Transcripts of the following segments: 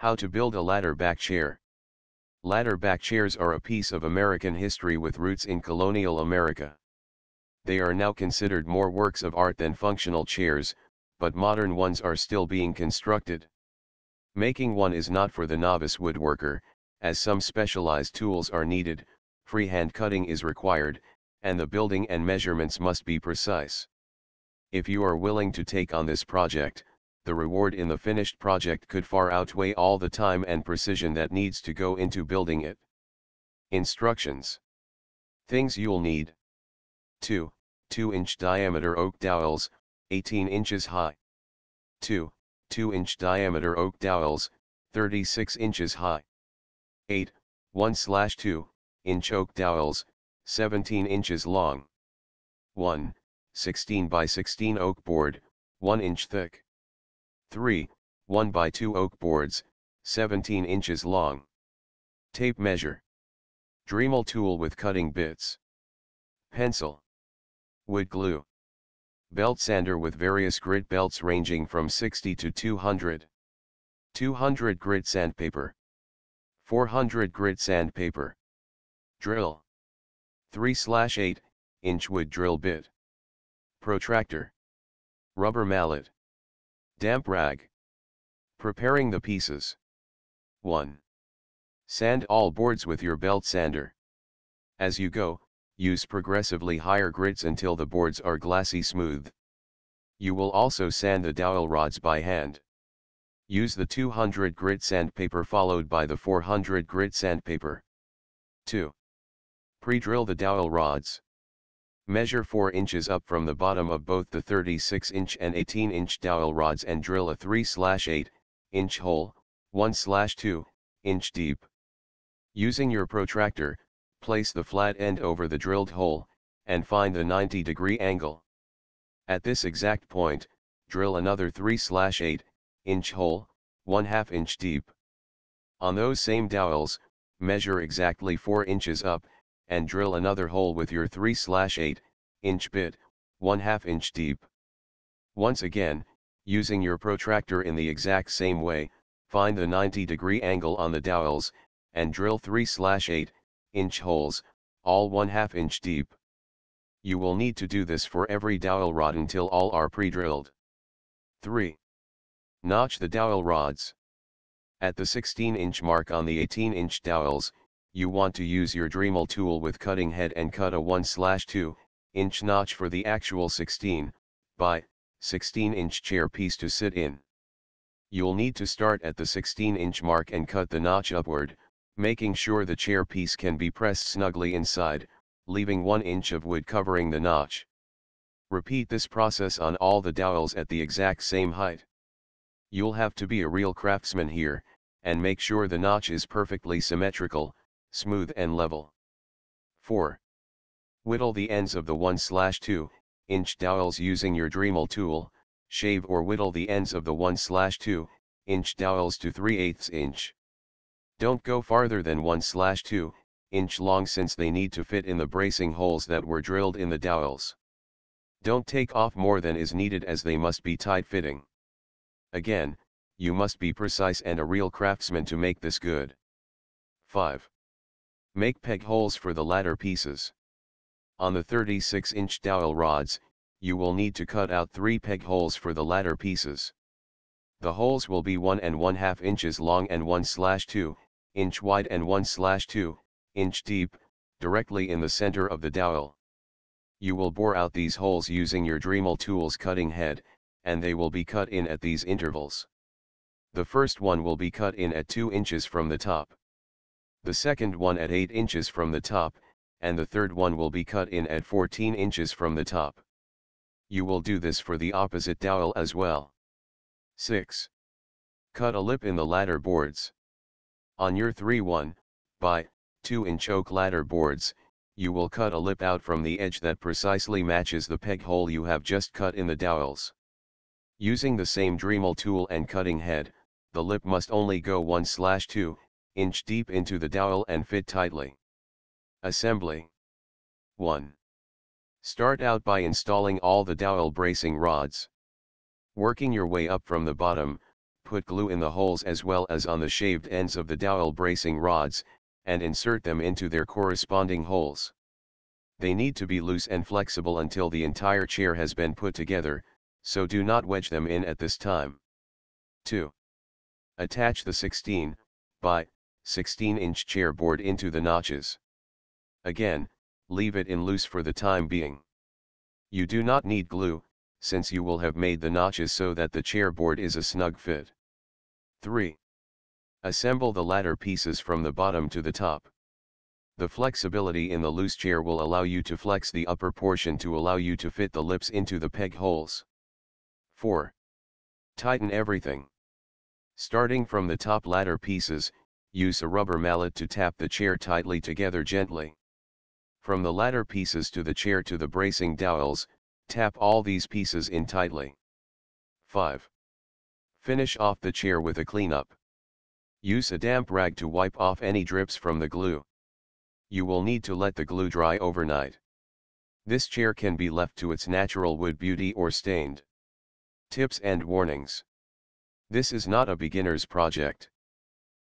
How to build a ladder back chair. Ladder back chairs are a piece of American history with roots in colonial America. They are now considered more works of art than functional chairs, but modern ones are still being constructed. Making one is not for the novice woodworker, as some specialized tools are needed, freehand cutting is required, and the building and measurements must be precise. If you are willing to take on this project, the reward in the finished project could far outweigh all the time and precision that needs to go into building it. Instructions Things you'll need 2. 2 inch diameter oak dowels, 18 inches high. 2. 2 inch diameter oak dowels, 36 inches high. 8. 1 slash 2 inch oak dowels, 17 inches long. 1. 16 by 16 oak board, 1 inch thick. 3, 1 by 2 oak boards, 17 inches long. Tape measure. Dremel tool with cutting bits. Pencil. Wood glue. Belt sander with various grit belts ranging from 60 to 200. 200 grit sandpaper. 400 grit sandpaper. Drill. 3/8 inch wood drill bit. Protractor. Rubber mallet. Damp rag. Preparing the pieces. 1. Sand all boards with your belt sander. As you go, use progressively higher grits until the boards are glassy smooth. You will also sand the dowel rods by hand. Use the 200 grit sandpaper followed by the 400 grit sandpaper. 2. Pre-drill the dowel rods. Measure 4 inches up from the bottom of both the 36 inch and 18 inch dowel rods and drill a 3/8 inch hole, 1/2 inch deep. Using your protractor, place the flat end over the drilled hole, and find the 90 degree angle. At this exact point, drill another 3/8 inch hole, 1 2 inch deep. On those same dowels, measure exactly 4 inches up, and drill another hole with your 3/8 inch bit, 1 2 inch deep. Once again, using your protractor in the exact same way, find the 90 degree angle on the dowels, and drill 3/8 inch holes, all 1 2 inch deep. You will need to do this for every dowel rod until all are pre-drilled. 3. Notch the dowel rods. At the 16 inch mark on the 18 inch dowels, you want to use your Dremel tool with cutting head and cut a 1/2 inch notch for the actual 16 by 16 inch chair piece to sit in. You'll need to start at the 16 inch mark and cut the notch upward, making sure the chair piece can be pressed snugly inside, leaving 1 inch of wood covering the notch. Repeat this process on all the dowels at the exact same height. You'll have to be a real craftsman here, and make sure the notch is perfectly symmetrical, smooth and level. 4. Whittle the ends of the 1/2 inch dowels using your Dremel tool, shave or whittle the ends of the 1/2 inch dowels to 3 8 inch. Don't go farther than 1/2 inch long since they need to fit in the bracing holes that were drilled in the dowels. Don't take off more than is needed as they must be tight fitting. Again, you must be precise and a real craftsman to make this good. 5. Make peg holes for the ladder pieces. On the 36 inch dowel rods, you will need to cut out 3 peg holes for the ladder pieces. The holes will be 1 and 1 2 inches long and 1 2 inch wide and 1 2 inch deep, directly in the center of the dowel. You will bore out these holes using your Dremel tool's cutting head, and they will be cut in at these intervals. The first one will be cut in at 2 inches from the top the second one at 8 inches from the top, and the third one will be cut in at 14 inches from the top. You will do this for the opposite dowel as well. 6. Cut a lip in the ladder boards. On your 3-1, by, 2 inch oak ladder boards, you will cut a lip out from the edge that precisely matches the peg hole you have just cut in the dowels. Using the same Dremel tool and cutting head, the lip must only go 1 slash 2 inch deep into the dowel and fit tightly. Assembly 1. Start out by installing all the dowel bracing rods. Working your way up from the bottom, put glue in the holes as well as on the shaved ends of the dowel bracing rods, and insert them into their corresponding holes. They need to be loose and flexible until the entire chair has been put together, so do not wedge them in at this time. 2. Attach the 16 by 16 inch chair board into the notches. Again, leave it in loose for the time being. You do not need glue, since you will have made the notches so that the chair board is a snug fit. 3. Assemble the ladder pieces from the bottom to the top. The flexibility in the loose chair will allow you to flex the upper portion to allow you to fit the lips into the peg holes. 4. Tighten everything. Starting from the top ladder pieces, use a rubber mallet to tap the chair tightly together gently. From the ladder pieces to the chair to the bracing dowels, tap all these pieces in tightly. 5. Finish off the chair with a cleanup. Use a damp rag to wipe off any drips from the glue. You will need to let the glue dry overnight. This chair can be left to its natural wood beauty or stained. Tips and warnings. This is not a beginner's project.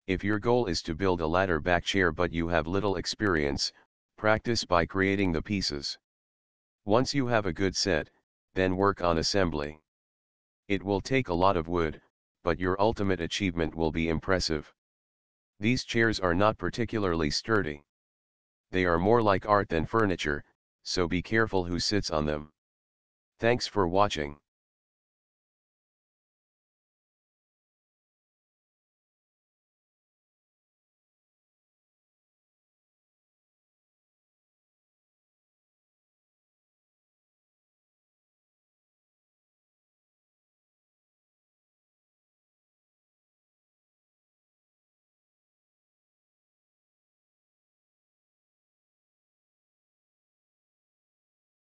If your goal is to build a ladder back chair but you have little experience, practice by creating the pieces. Once you have a good set, then work on assembly. It will take a lot of wood, but your ultimate achievement will be impressive. These chairs are not particularly sturdy. They are more like art than furniture, so be careful who sits on them. Thanks for watching.